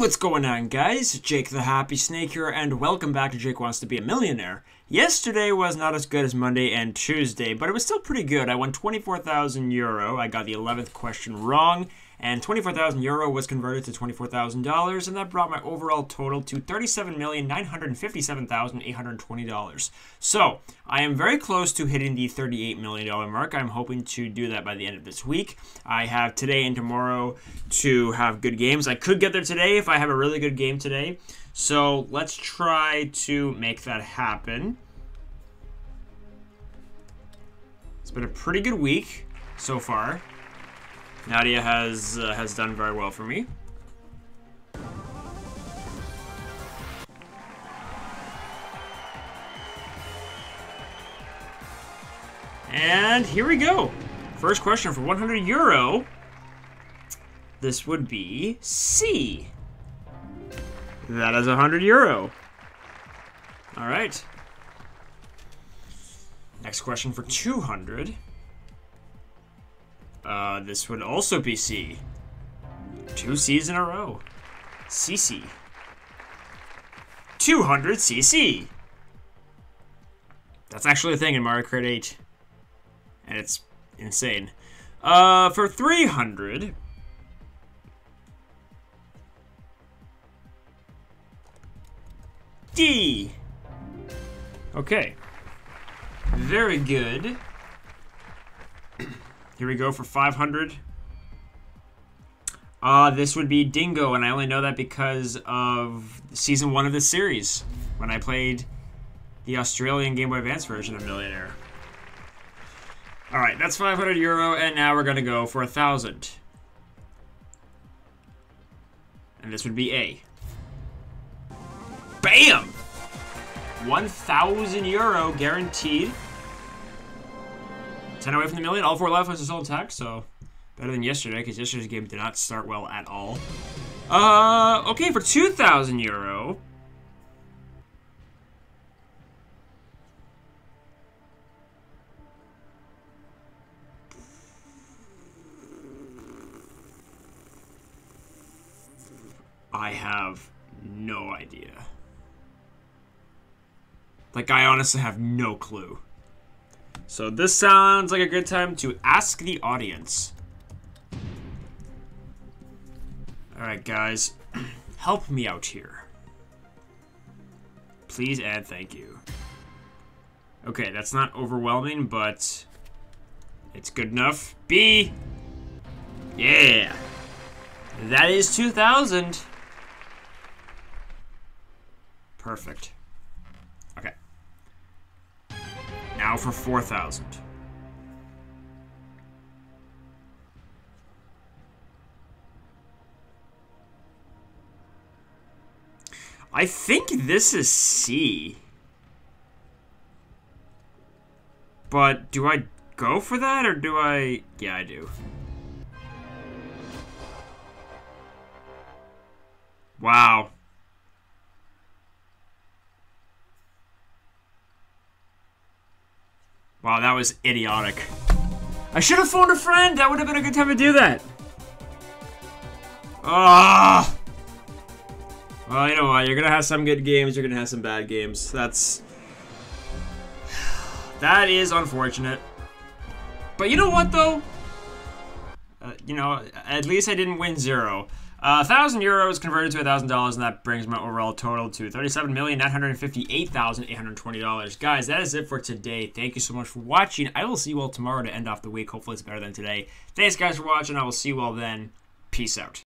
what's going on, guys? Jake the Happy Snake here, and welcome back to Jake Wants to Be a Millionaire. Yesterday was not as good as Monday and Tuesday, but it was still pretty good. I won 24,000 euro. I got the 11th question wrong, and 24,000 euro was converted to $24,000, and that brought my overall total to $37,957,820. So, I am very close to hitting the $38 million mark. I'm hoping to do that by the end of this week. I have today and tomorrow to have good games. I could get there today if I have a really good game today. So let's try to make that happen. It's been a pretty good week so far. Nadia has uh, has done very well for me. And here we go. First question for 100 euro. This would be C. That is 100 euro. All right. Next question for 200. Uh, this would also be C. Two C's in a row. CC. 200 CC. That's actually a thing in Mario Kart 8. And it's insane. Uh, for 300... D. Okay. Very good. Here we go for 500. Uh, this would be Dingo, and I only know that because of season one of the series, when I played the Australian Game Boy Advance version of Millionaire. Alright, that's 500 euro, and now we're gonna go for a 1,000. And this would be A. Bam! 1,000 euro guaranteed. 10 away from the million. All four life was still intact, so better than yesterday, because yesterday's game did not start well at all. Uh, okay, for 2,000 euro. I have no idea. Like, I honestly have no clue. So this sounds like a good time to ask the audience. Alright, guys. Help me out here. Please and thank you. Okay, that's not overwhelming, but it's good enough. B! Yeah! That is 2,000. Perfect. Now for 4,000. I think this is C. But do I go for that or do I... Yeah, I do. Wow. Wow, that was idiotic. I should have phoned a friend. That would have been a good time to do that. Ah. Well, you know what? You're gonna have some good games. You're gonna have some bad games. That's that is unfortunate. But you know what, though? Uh, you know, at least I didn't win zero. Uh, 1,000 euros converted to a $1,000, and that brings my overall total to $37,958,820. Guys, that is it for today. Thank you so much for watching. I will see you all tomorrow to end off the week. Hopefully it's better than today. Thanks, guys, for watching. I will see you all then. Peace out.